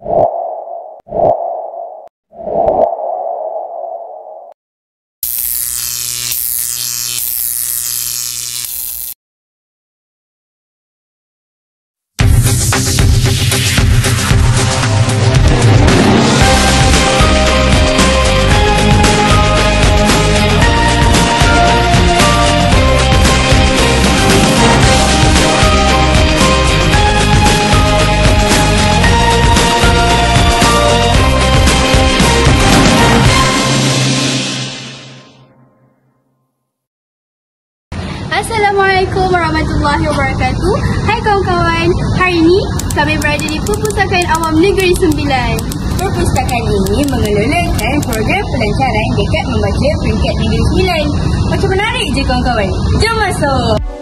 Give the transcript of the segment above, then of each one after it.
you Assalamualaikum warahmatullahi wabarakatuh. Hai kawan-kawan, hari ini kami berada di Perpustakaan Awam Negeri Sembilan. Perpustakaan ini mengelolakan program pelancaran dekat membaca peringkat Negeri Sembilan. Macam menarik je kawan-kawan. Jom masuk!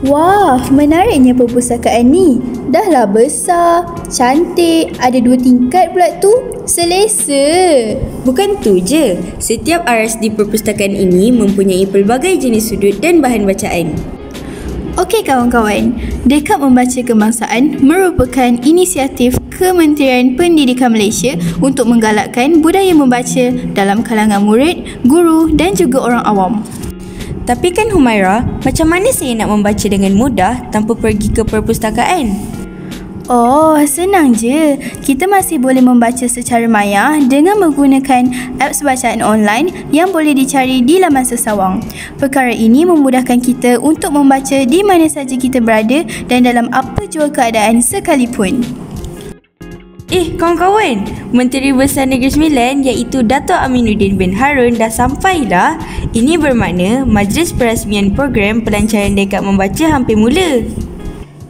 Wah, menariknya perpustakaan ni. Dahlah besar, cantik, ada dua tingkat pula tu. Selesa. Bukan tu je, setiap RSD perpustakaan ini mempunyai pelbagai jenis sudut dan bahan bacaan. Okey kawan-kawan, Dekat Membaca Kebangsaan merupakan inisiatif Kementerian Pendidikan Malaysia untuk menggalakkan budaya membaca dalam kalangan murid, guru dan juga orang awam. Tapi kan Humaira, macam mana saya nak membaca dengan mudah tanpa pergi ke perpustakaan? Oh, senang je. Kita masih boleh membaca secara maya dengan menggunakan apps bacaan online yang boleh dicari di laman sesawang. Perkara ini memudahkan kita untuk membaca di mana saja kita berada dan dalam apa jua keadaan sekalipun. Eh, kawan-kawan, Menteri Besar Negeri Sembilan iaitu Dato' Aminuddin bin Harun dah sampai dah. Ini bermakna Majlis Perasmian Program Pelancaran Dekat Membaca hampir mula.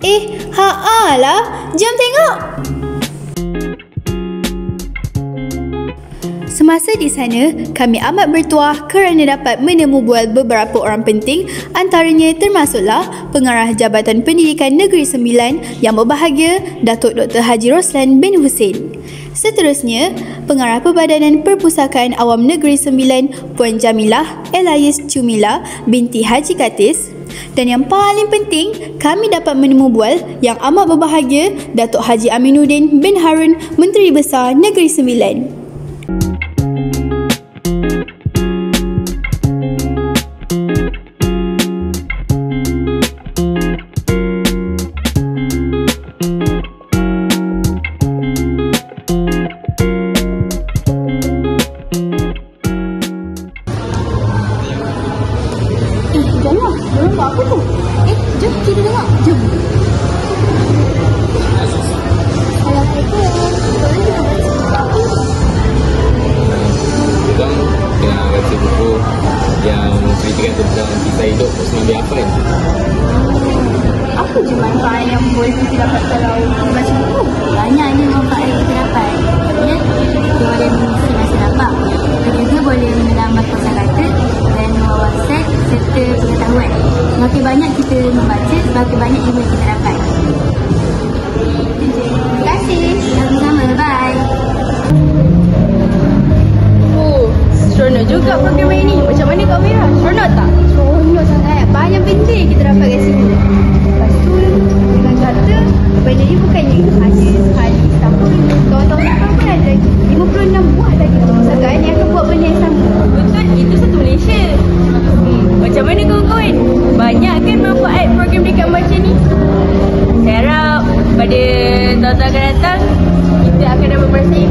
Eh, haa lah. Jom tengok. Semasa di sana, kami amat bertuah kerana dapat menemu bual beberapa orang penting antaranya termasuklah Pengarah Jabatan Pendidikan Negeri Sembilan yang berbahagia Datuk Dr. Haji Roslan bin Hussein. Seterusnya, Pengarah Perbadanan Perpustakaan Awam Negeri Sembilan Puan Jamilah Elias Cumila binti Haji Katis dan yang paling penting, kami dapat menemu bual yang amat berbahagia Datuk Haji Aminuddin bin Harun Menteri Besar Negeri Sembilan. Eh, jangan. Diorang buat apa tu? Eh, jom kita tengok. Jom. Assalamualaikum. Kita apa? Orang tengah baca buku yang menceritakan tentang kisah hidup Osman bin Affan. Apa je manfaat yang boleh kita dapat kalau kita baca buku? Banyaknya manfaat yang kita dapat. Ya, kita mengisi masa Semakin banyak kita membaca, semakin banyak ilmu yang kita dapat. Terima kasih. Sama-sama. Bye. Oh, seronok juga program ini. Macam mana Kak Mira? Seronok tak? Seronok sangat. Banyak benda kita dapat kat sini. Lepas tu, dengan kata, benda ni bukannya hanya Banyak kan manfaat program dekat baca ni? Saya harap pada tahun-tahun akan datang, kita akan dapat merasai